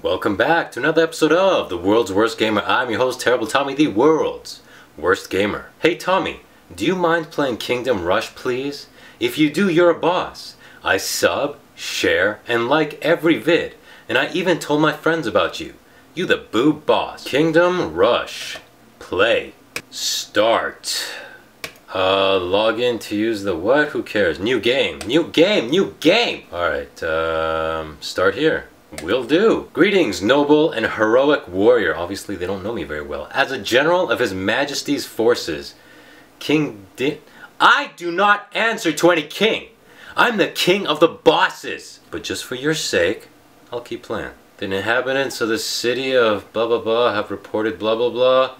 Welcome back to another episode of The World's Worst Gamer. I'm your host, Terrible Tommy, the world's worst gamer. Hey Tommy, do you mind playing Kingdom Rush, please? If you do, you're a boss. I sub, share, and like every vid, and I even told my friends about you. You the boob boss. Kingdom Rush. Play. Start. Uh, log in to use the what? Who cares? New game. New game. New game. Alright, um, start here. Will do. Greetings, noble and heroic warrior. Obviously, they don't know me very well. As a general of His Majesty's forces, King Di- I do not answer to any king. I'm the king of the bosses. But just for your sake, I'll keep playing. The inhabitants of the city of blah blah blah have reported blah blah blah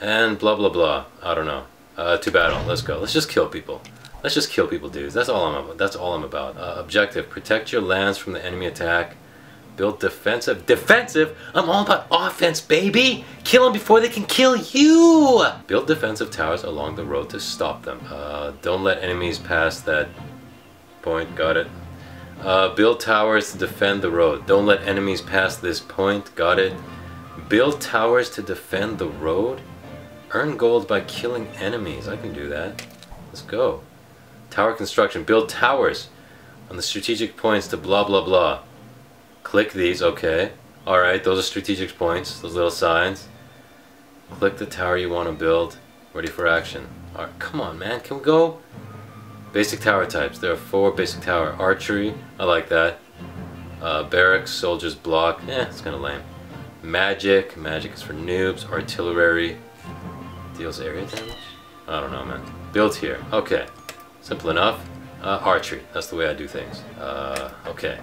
and blah blah blah. I don't know. Uh, to battle. Let's go. Let's just kill people. Let's just kill people, dudes. That's all I'm about. That's all I'm about. Uh, objective: protect your lands from the enemy attack. Build defensive. Defensive? I'm all about offense, baby! Kill them before they can kill you! Build defensive towers along the road to stop them. Uh, don't let enemies pass that point. Got it. Uh, build towers to defend the road. Don't let enemies pass this point. Got it. Build towers to defend the road. Earn gold by killing enemies. I can do that. Let's go. Tower construction. Build towers on the strategic points to blah blah blah. Click these, okay. Alright, those are strategic points, those little signs. Click the tower you want to build. Ready for action. Alright, come on man, can we go? Basic tower types. There are four basic tower. Archery, I like that. Uh, barracks, soldiers block, Yeah, it's kinda lame. Magic, magic is for noobs. Artillery, deals area damage? I don't know man. Build here, okay. Simple enough. Uh, archery, that's the way I do things. Uh, okay.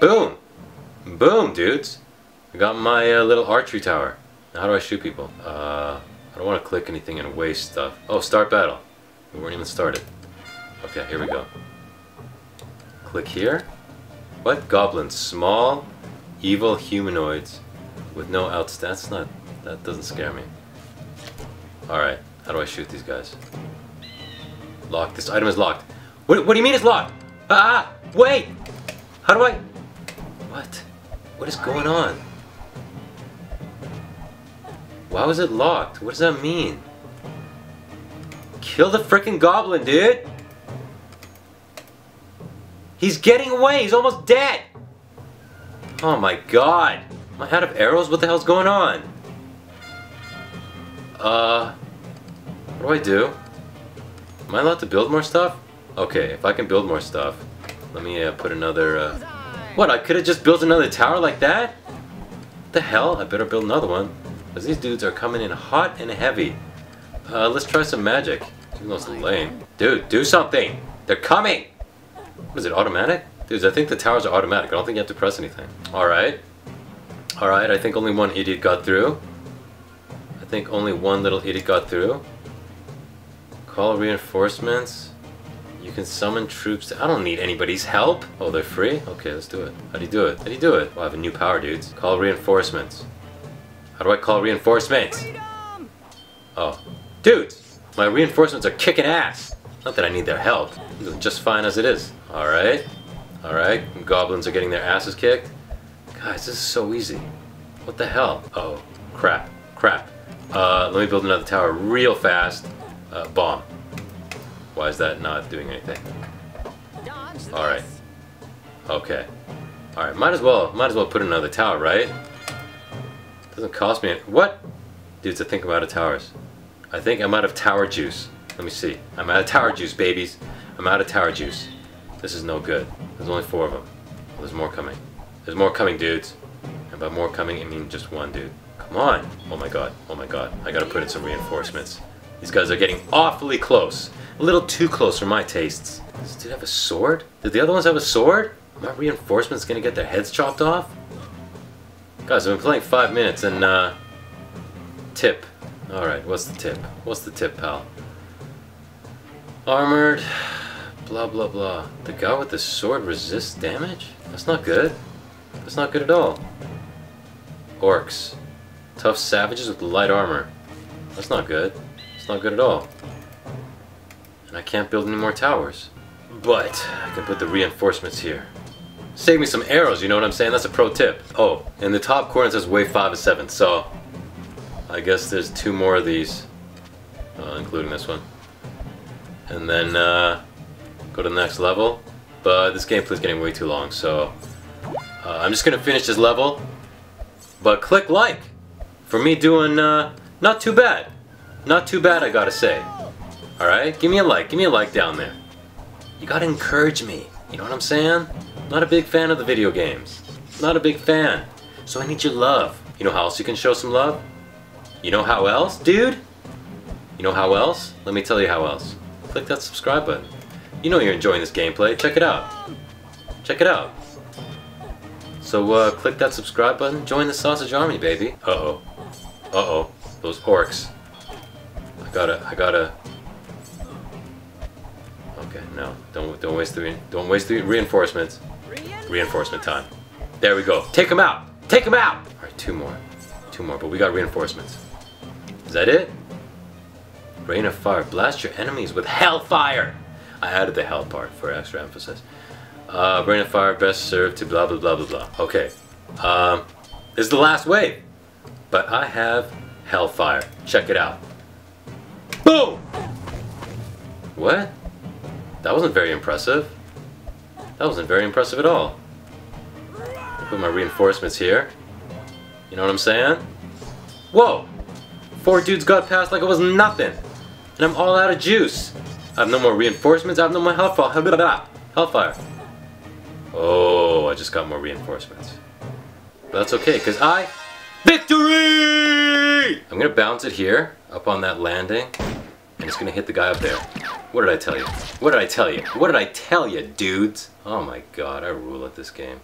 Boom! Boom, dudes! I got my uh, little archery tower. Now how do I shoot people? Uh, I don't want to click anything and waste stuff. Oh, start battle. We weren't even started. Okay, here we go. Click here. What? Goblins. Small, evil humanoids with no outstats. That's not... That doesn't scare me. Alright, how do I shoot these guys? Locked. This item is locked. What, what do you mean it's locked? Ah! Wait! How do I... What? What is going on? Why was it locked? What does that mean? Kill the freaking goblin, dude! He's getting away! He's almost dead! Oh my god! Am I out of arrows? What the hell's going on? Uh... What do I do? Am I allowed to build more stuff? Okay, if I can build more stuff, let me uh, put another, uh... What, I could have just built another tower like that? What the hell? I better build another one. Because these dudes are coming in hot and heavy. Uh, let's try some magic. Even lame. Dude, do something! They're coming! What is it, automatic? Dudes, I think the towers are automatic. I don't think you have to press anything. Alright. Alright, I think only one idiot got through. I think only one little idiot got through. Call reinforcements. You can summon troops. I don't need anybody's help. Oh, they're free? Okay, let's do it. How do you do it? How do you do it? Well, I have a new power, dudes. Call reinforcements. How do I call reinforcements? Oh. Dudes! My reinforcements are kicking ass! Not that I need their help. I'm doing just fine as it is. Alright. Alright. Goblins are getting their asses kicked. Guys, this is so easy. What the hell? Oh. Crap. Crap. Uh, let me build another tower real fast. Uh, bomb. Why is that not doing anything? Alright. Okay. Alright, might as well might as well put another tower, right? Doesn't cost me any what? Dudes, I think I'm out of towers. I think I'm out of tower juice. Let me see. I'm out of tower juice, babies. I'm out of tower juice. This is no good. There's only four of them. There's more coming. There's more coming, dudes. And by more coming, I mean just one dude. Come on. Oh my god. Oh my god. I gotta put in some reinforcements. These guys are getting awfully close. A little too close for my tastes. Does this dude have a sword? Did the other ones have a sword? My reinforcements gonna get their heads chopped off? Guys, I've been playing five minutes and, uh... Tip. Alright, what's the tip? What's the tip, pal? Armored... Blah, blah, blah. The guy with the sword resists damage? That's not good. That's not good at all. Orcs. Tough savages with light armor. That's not good. It's not good at all. And I can't build any more towers. But I can put the reinforcements here. save me some arrows, you know what I'm saying? That's a pro tip. Oh, in the top corner says wave 5 is 7, so I guess there's two more of these, uh, including this one. And then uh, go to the next level. But this gameplay is getting way too long, so uh, I'm just going to finish this level. But click like for me doing uh, not too bad. Not too bad, I gotta say. Alright? Give me a like. Give me a like down there. You gotta encourage me. You know what I'm saying? Not a big fan of the video games. Not a big fan. So I need your love. You know how else you can show some love? You know how else, dude? You know how else? Let me tell you how else. Click that subscribe button. You know you're enjoying this gameplay. Check it out. Check it out. So uh, click that subscribe button. Join the sausage army, baby. Uh-oh. Uh-oh. Those orcs. I gotta, I gotta... Okay, no. Don't, don't waste the, don't waste the reinforcements. Reinforcement time. There we go. Take them out! Take them out! Alright, two more. Two more, but we got reinforcements. Is that it? Rain of fire. Blast your enemies with hellfire! I added the hell part for extra emphasis. Uh, Rain of fire best served to blah blah blah blah blah. Okay. Um, this is the last wave. But I have hellfire. Check it out. Boom! What? That wasn't very impressive. That wasn't very impressive at all. Put my reinforcements here. You know what I'm saying? Whoa! Four dudes got past like it was nothing. And I'm all out of juice. I have no more reinforcements, I have no more hellfire. Hellfire. Oh, I just got more reinforcements. But that's okay, because I... Victory! I'm gonna bounce it here, up on that landing, and it's gonna hit the guy up there. What did I tell you? What did I tell you? What did I tell you, dudes? Oh my god, I rule at this game.